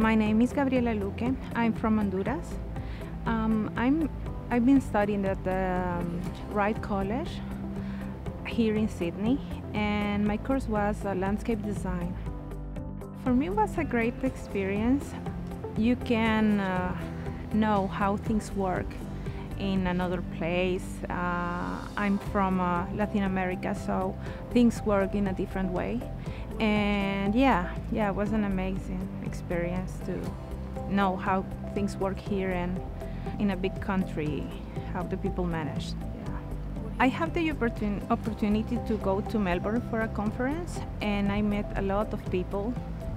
My name is Gabriela Luque. I'm from Honduras. Um, I'm, I've been studying at the um, Ryde College here in Sydney, and my course was uh, landscape design. For me, it was a great experience. You can uh, know how things work in another place. Uh, I'm from uh, Latin America, so things work in a different way. And yeah, yeah, it was an amazing experience to know how things work here and in a big country, how the people manage. Yeah. I have the opportun opportunity to go to Melbourne for a conference, and I met a lot of people,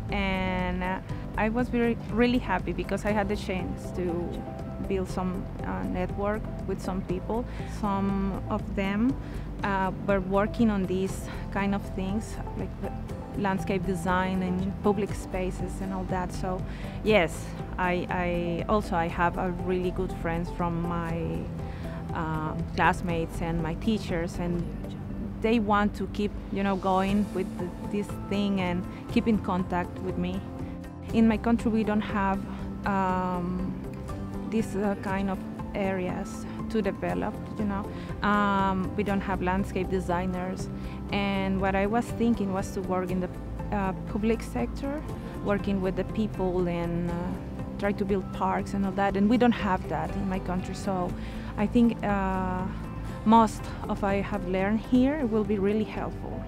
and uh, I was very really happy because I had the chance to build some uh, network with some people. Some of them uh, were working on these kind of things, like landscape design and public spaces and all that. So, yes, I, I also I have a really good friends from my uh, classmates and my teachers, and they want to keep you know going with the, this thing and keep in contact with me. In my country, we don't have um, these uh, kind of areas to develop, you know. Um, we don't have landscape designers. And what I was thinking was to work in the uh, public sector, working with the people and uh, try to build parks and all that. And we don't have that in my country. So I think uh, most of I have learned here will be really helpful.